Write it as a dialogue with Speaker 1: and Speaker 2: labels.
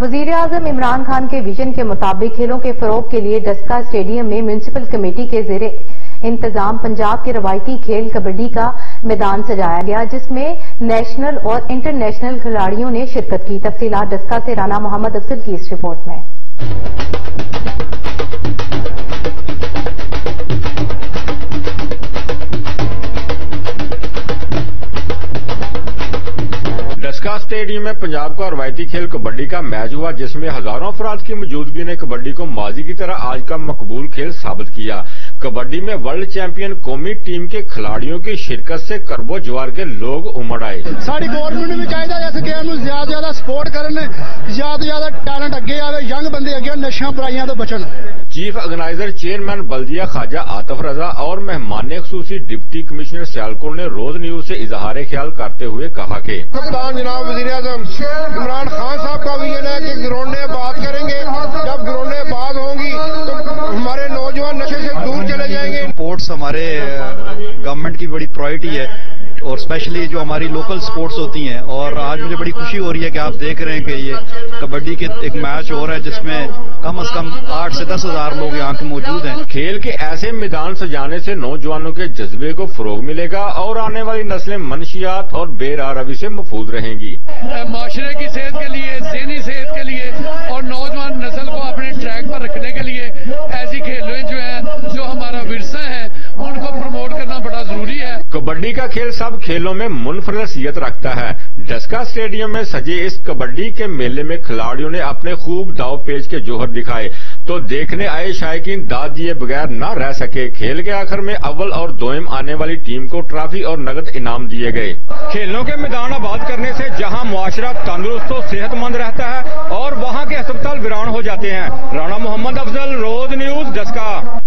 Speaker 1: वज़ीर अजम इमरान खान के विजन के मुताबिक खेलों के फरोग के लिए डस्का स्टेडियम में म्यूनसिपल कमेटी के जेर इंतज़ाम पंजाब के रवायती खेल कबड्डी का मैदान सजाया गया, जिसमें नेशनल और इंटरनेशनल खिलाड़ियों ने शिरकत की। तफसीत डस्का से राना मोहम्मद अफसल की इस रिपोर्ट में।
Speaker 2: डस्का स्टेडियम में पंजाब का रवायती खेल कबड्डी का मैच हुआ, जिसमें हज़ारों अफराद की मौजूदगी ने कबड्डी को माजी की तरह आज का मकबूल खेल साबित किया। कबड्डी में वर्ल्ड चैंपियन कौमी टीम के खिलाड़ियों की शिरकत से करबो जवार के लोग उमड़ आए।
Speaker 3: साड़ी गवर्नमेंट भी चाहिए इस गेम में ज़्यादा ज़्यादा सपोर्ट करन, ज़्यादा ज़्यादा टैलेंट अगे आवे यंग बंदे अगे नशा बुराइयाँ तो बचन।
Speaker 2: चीफ ऑर्गेनाइजर चेयरमैन बल्दिया ख्वाजा आतफ रजा और मेहमान खसूसी डिप्टी कमिश्नर सियालकोट ने रोज न्यूज़ से इजहार ख्याल करते हुए कहा कि
Speaker 4: कप्तान जनाब वज़ीर आज़म इमरान खान साहब का विजन है कि गिरोने बात करेंगे। जब गिरोने बात होंगी तो हमारे नौजवान नशे से दूर चले जाएँगे।
Speaker 5: स्पोर्ट्स हमारे गवर्नमेंट की बड़ी प्रायोरिटी है और स्पेशली जो हमारी लोकल स्पोर्ट्स होती हैं और आज मुझे बड़ी खुशी हो रही है कि आप देख रहे हैं कि ये कबड्डी के एक मैच हो रहा है जिसमें कम अज कम आठ से दस हज़ार लोग यहाँ के मौजूद हैं।
Speaker 2: खेल के ऐसे मैदान सजाने से नौजवानों के जज्बे को फरोग मिलेगा और आने वाली नस्लें मनशियात और बेरारवी से मफूज रहेंगी।
Speaker 6: माशरे की सेहत के लिए जहनी सेहत के लिए और नौजवान नस्ल को अपने ट्रैक पर रखने के लिए ऐसी खेलें जो है जो हमारा विरसा है उनको प्रमोट करना बड़ा ज़रूरी है
Speaker 2: कबड्डी का खेल सब खेलों में मुनफरसियत रखता है। डस्का स्टेडियम में सजे इस कबड्डी के मेले में खिलाड़ियों ने अपने खूब दाव पेज के जोहर दिखाए। तो देखने आए शायकीन, दाद दिए बगैर न रह सके। खेल के आखिर में अव्वल और दोयम आने वाली टीम को ट्रॉफी और नगद इनाम दिए गए। खेलों के मैदान आबाद करने से जहाँ मुआशरा तंदुरुस्त और सेहतमंद रहता है और वहाँ के अस्पताल वीरान हो जाते हैं। Rana Mohammad Afzal, rose news Daska.